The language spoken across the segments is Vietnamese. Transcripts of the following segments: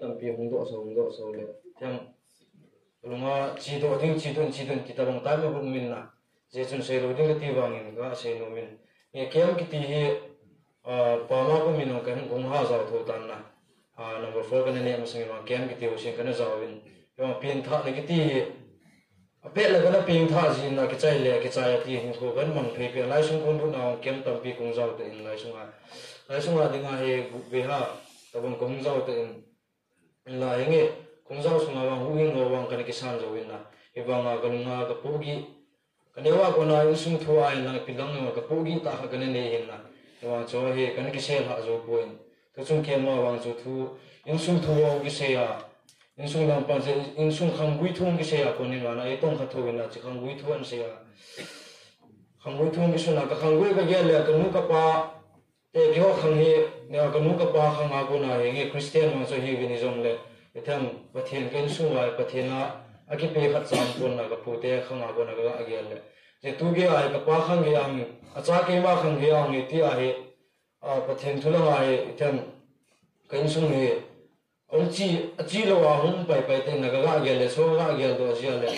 tampi hung do so hung do so le tem lunga chi do ding chi don chi don ti tabang ta me bum min na je chun se ro ding ti wang in ga se no min ye kem ki ti hi pa ma ko min kan gong ha za tho tan na a number 4 kan ne ma sing ma kem ki ti u sin kan za win yo pin tha ne ki ti a pe la kan pin tha ji na ki chai le ki chai ti hin ko kan mang phe pe lai sung kun bu na kem tam pi kong za te in lai sung a lai sung a dinga he be ha tabang kong za te in la yenge kongzao sunga wang uing no wang kana kisan zo win na ibanga kan nga ka pugi. Kan ewa ko na yung sum thua ai na pilang no ka pugi ta ka kan ne hin na wa cho he kan kisel ha zo poin to chung ke ma wang zo thu. Yung sum thua ki se ya. Yung sum lang pa se yung sum khang gui thung ki se ya ko ni na e tong kha thu na chi khang gui thu an se ya. Khang gui thung ki su na ka khang gui ka ge le ka nu ka pa te ki ho khang he ne ka nu ka pa khang a cũng na he christian ma so hi ni zong le e tham pathian ken su wa pathian thiên a ki pe khat sam pon na ka pu te khang a ko na ga cái le je tu ge ai ka pa khang ge ang a cha ke ma khang ge ang thì ti a he a pathian thu là wa he tham ken su ne ông chi chi lo wa hum pai pai te na ga ga ge le so ga ge do ji le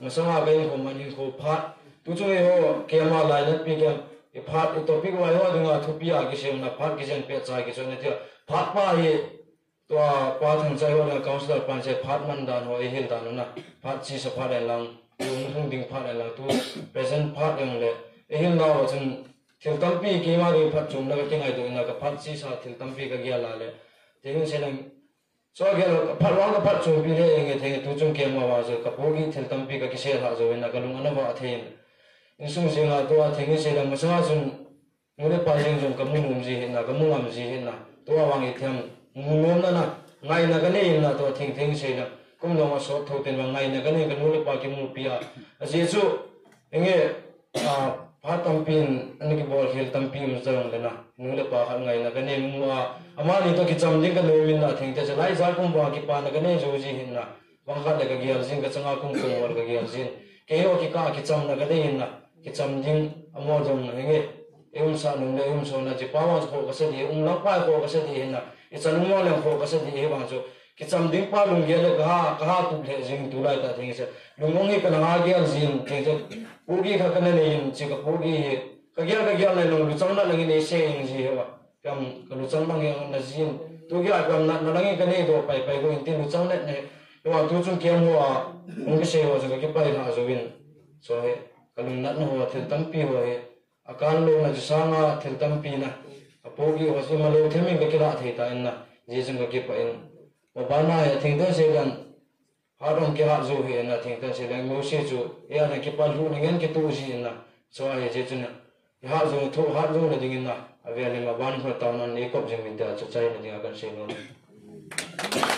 ma sa ma ga ko ma ni ko phat tu chu ho ke ma lai na pi 이 파트 토픽 와요 동아 토피아 기시나 파르기전 페차 기시나 저 파파에 또 과정 자요나 카운슬 판세 파트만다 노 에힐다노나 파치서 파레랑 용흥 빙 파레랑 또 프레젠트 파트영레 에힐나오 좀 tiltampi kemari phat chumna ka tingai do na ka phanchi sa tiltampi ka gya la le tehin selam so ge phar wang ka phat chu bi re enge the tu chung kema wa zo ka pogi tiltampi ka kise ha zo na ka lunga na ba thein insung se nga tôi a thing gì lang ma sa dùng ngore để jeng jong dùng mu mum ji hin na ka mu am ji hin na to wang i them ngu nom na na ngai là cái này là tôi thỉnh thỉnh se na cũng là một số tho tiền wa ngai na cái này cái nỗ lực pa ki mu bia a a je chu nge a ah, pha tam pin ani ki bol khel tam pi mu chang le na nu le pa khan ngai na ka ne mu a ama ni to cái cham jing ka lo min na thing te cha lai za kum cái ki pa na ka ne jo ji là na bang kha le ka gyal jing ka changa kum cái war ka gyal cái ke cái cả cái ki là na này là cái chấm thinh âm mô dùng là nghe, em sa nung le em so là chỉ bao nhiêu khổ cái sự di um la pa khổ cái sự di hin na cái chấm mô lên khổ cái sự gì hết bằng chỗ cái chấm ding pa lung ge le ha ka ha tụt le jing tụt lại ta thing se lung ngong nghe cái nào cái al jing ke je cố gi kha cái này ne yin chi cố pu cái kia cái ka ge le lung lu chang na lang ne se yin ji he ba kam ka lu cái bang tôi na jin tu gi a kam cái này lang phải phải do pai pai ko này. Nhưng mà tôi chung kiếm hoa ông cái xe hoa ho cái ka ki rồi bên. Rồi win so no ho thil tam pi ho he akan lo na sa nga thil tam pi na apogi ho si malo themi be kira thei ta in na. Je jung ke pa in ma ba na ya thing ta se gan. Ha dong ke ha zo he na thing ta se lang mo se chu ya e na ke pa lu ni ngen ke tu ji in na. So ai je chu na. Ha zo tho ha zo na ding in na. Ave le ma ban ho ta na ne kop jing min da cha chai na ding akan se no Thank you.